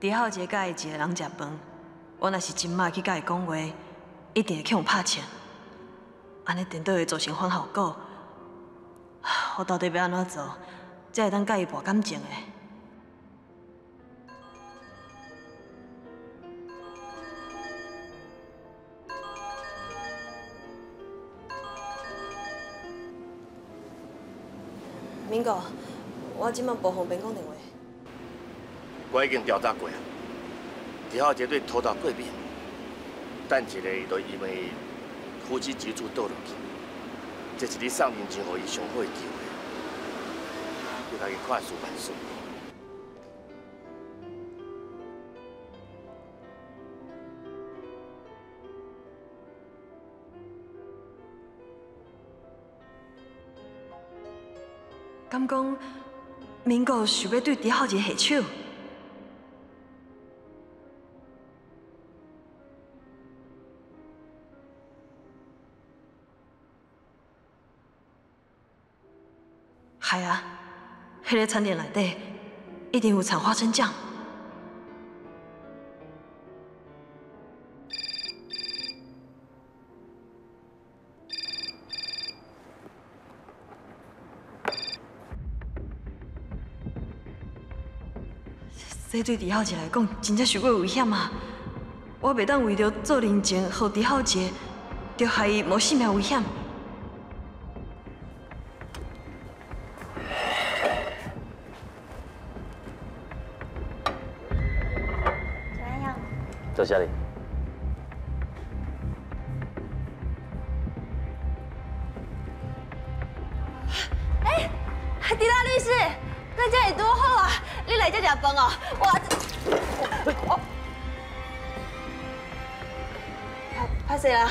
伫好一个甲伊一个人食饭，我若是真歹去甲伊讲话，一定会去互拍枪。安尼颠倒会造成反效果。我到底要安怎做，才会当甲伊博感情的？明哥，我即马拨方便讲电话。我已经调查过啊，李浩杰对偷盗过敏，等一个就因为夫妻急住倒落去，这是你送人情给伊上好的机会，叫他去快速办事。敢讲，民国想要对李浩杰下手？迄个餐点内底一定有掺花生酱。这对李浩杰来讲，真正太过危险啊！我袂当为着做人情，互李浩杰，着害伊无性命危险。下里。哎，迪拉律师，那家里多好啊！你来这吃饭哦，哇！哦，拍拍啦？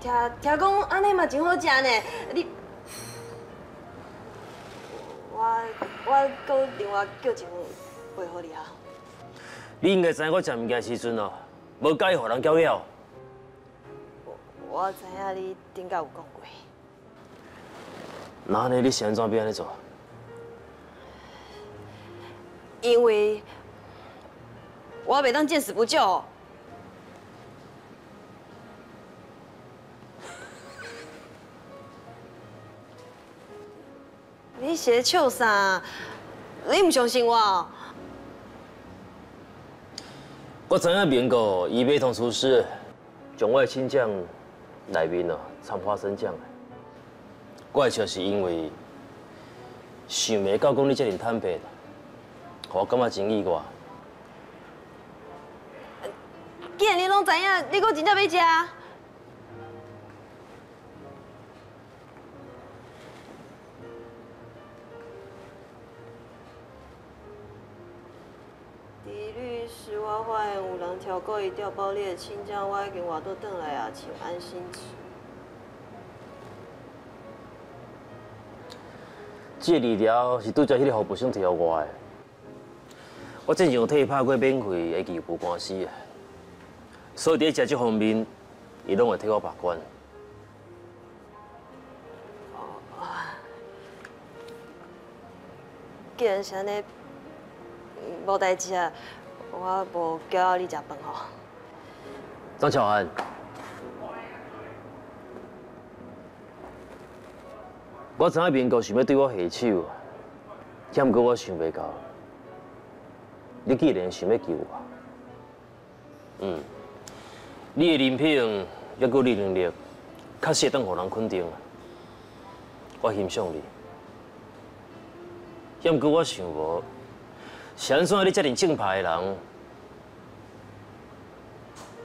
听听讲安尼嘛真好食呢，你我我搁另外叫一份配合你啊。你应该知影我食物件时阵哦，无介意互人搅扰。我知影你顶下有讲过。那安尼你是安怎要安尼做？因为我袂当见死不救。你是在笑啥？你唔相信我？我知影民国伊要同厨师将我的青酱内面哦掺花生酱的，我会笑是因为想袂到讲你这么坦白，我感觉真意外。既然你拢知影，你搁真正要食？律师，我发现有人超过伊调包你的亲酱，我已经活倒转来啊，请安心吃。这个字条是拄则迄个服务生提互我的，我之前有替伊拍过免费的义务官司的，所以伫食这方面，伊拢会替我把关。既然是安尼，无代志啊，我无叫扰你食饭吼。张巧涵，我知影民国想要对我下手，只不过我想袂到，你既然想要救我，嗯，你的人品也佮你能力，确实会当互人肯定，我欣赏你。只不过我想无，是安怎你这么正派的人，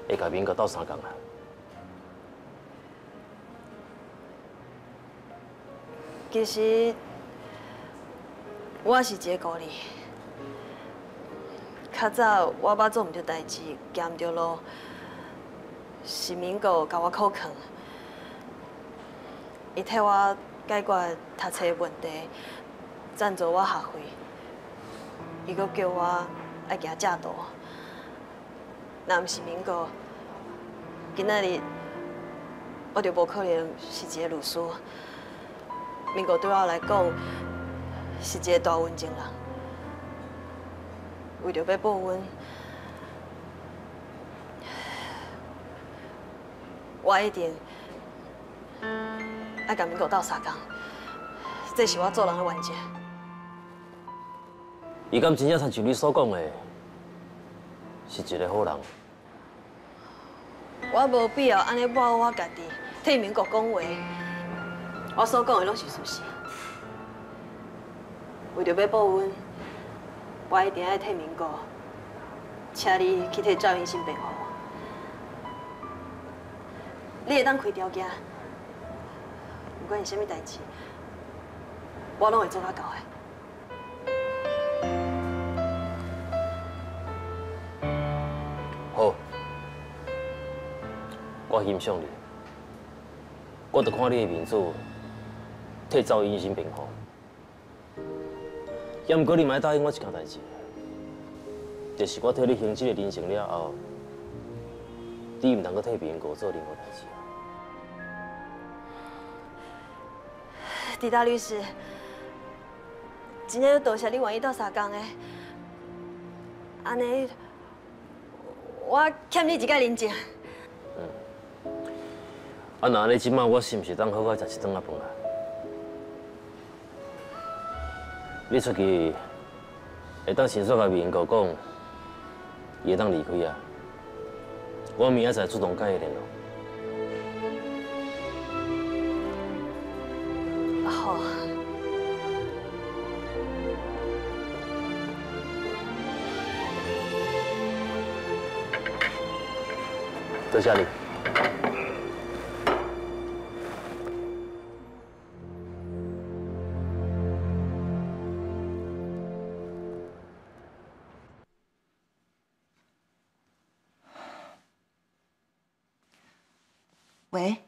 会甲民国斗相共啊？其实我是一个孤儿，较早我捌做毋着代志，行毋着咯，是民国甲我苦劝，伊替我解决读册的问题，赞助我学费，伊阁叫我爱行正道。若毋是民国，今仔日我就无可能是一个律师。民国对我来讲是一个大温情人，为着要报恩，我一定爱甲民国斗相共，这是我做人的原则。伊敢真正像像你所讲的，是一个好人？我无必要安尼抹我家己替民国讲话，我所讲的拢是事实。为着要报恩，我一定要替民国，请你去替赵英新辩护。你会当开条件，不管是啥物代志，我拢会做到到的。我欣赏你，我得看你的面子，替赵医生辩护。也毋过你莫答应我一件代志，就是我替你行这个人生了后，你毋通阁替别人做任何代志。狄大律师，真正要多谢你愿意斗相共的，安尼我欠你一个人情。啊，那安尼即摆我是毋是当好好食一顿仔饭啊？你出去会当迅速甲民国讲，伊会当离开啊？我明仔载主动甲伊联络。好，多谢你。喂，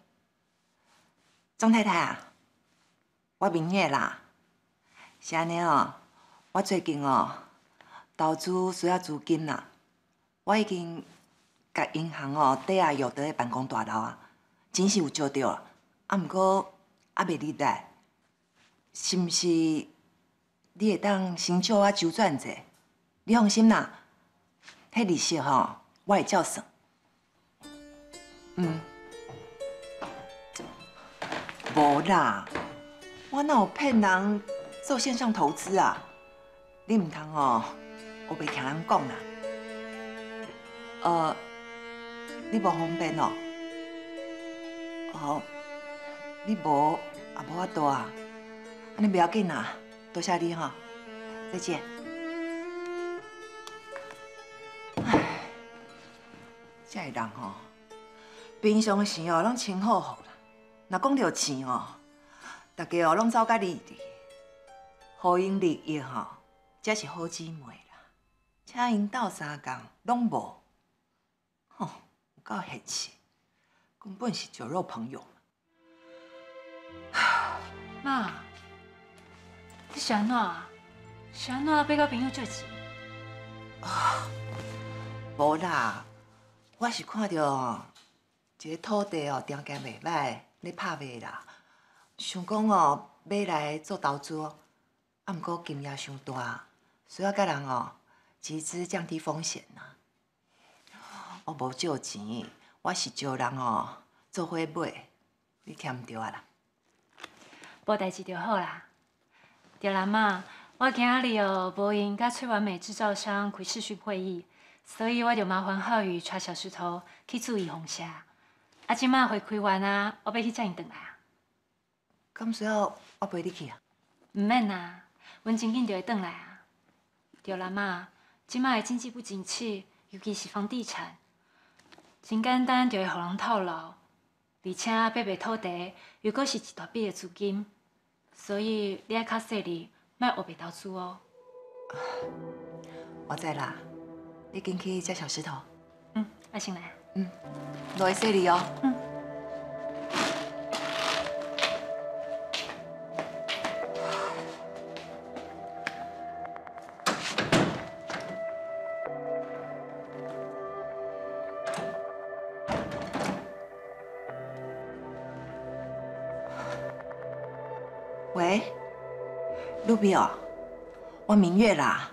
钟太太啊，我明月啦。是安尼哦，我最近哦投资需要资金啦，我已经甲银行哦底下有的办公大楼啊，钱是有借到啊，啊毋过还袂入来，是毋是你会当先借我周转者？你放心啦，迄利息吼我会照算。嗯。无啦，我哪有骗人做线上投资啊？你唔通哦，我袂听人讲啦。呃，你无方便哦？哦，你无也无法度啊？安尼不要紧啦，多谢你哈，再见。哎，这人吼，平常时哦，拢清好好。若讲到钱哦，大家哦拢走甲利益，好因利益吼，才是好姊妹啦。请因斗相共拢无，吼，有够现实，根本是酒肉朋友。妈，你是安怎？是安怎要甲朋友借钱？啊，无啦，我是看到一个土地哦，条件袂歹。咧拍卖啦，想讲哦，买来做投资，啊，毋过金额伤大，需要甲人哦集资降低风险呐。我无借钱，我是招人哦做伙买，你听毋着啊啦？无代志就好啦。对啦妈，我今日哦无闲甲翠完美制造商开视讯会议，所以我就麻烦浩宇带小石头去注意红霞。啊，即马会开完啊，我要去接伊回来啊。咁需要我陪你去啊？唔免啊，阮真紧就会回来啊。对啦妈，即马的经济不景气，尤其是房地产，真简单就会互人套牢，而且买卖土地又阁是一大笔的资金，所以你爱较细腻，莫学白投资哦。我知啦，你紧去接小石头。嗯，我先来。嗯，落去洗你哦。嗯。喂，卢比哦，我明月啦。